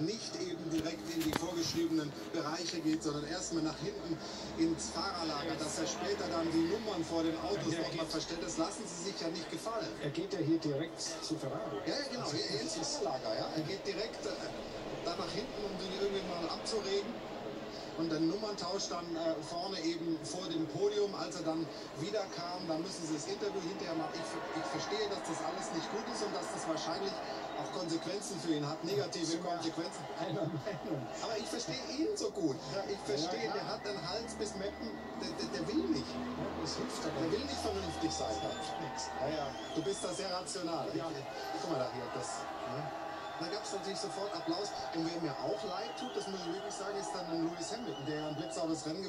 nicht eben direkt in die vorgeschriebenen Bereiche geht, sondern erstmal nach hinten ins Fahrerlager, dass er später dann die Nummern vor den Autos Ja, nochmal verstellt. Das lassen sie sich ja nicht gefallen. Er geht ja hier direkt zu Ferrari. Ja, genau, er ins Fahrerlager, ja. Er geht direkt äh, da nach hinten, um die irgendwie mal abzuregen. Und der Nummerntausch dann äh, vorne eben vor dem Podium, als er dann wiederkam, da müssen sie das Interview hinterher machen. Ich, ich das alles nicht gut ist und dass das wahrscheinlich auch Konsequenzen für ihn hat, negative Konsequenzen. Aber ich verstehe ihn so gut. Ich verstehe, der hat einen Hals bis Meppen, der, der, der will nicht. Der will nicht vernünftig sein. Ja, ja, du bist da sehr rational. Ich, guck mal da hier, das. Ne? Da gab es natürlich sofort Applaus. Und wer mir auch leid tut, das muss ich wirklich sagen, ist dann Lewis Hamilton, der ein blitzsaubes Rennen gefahren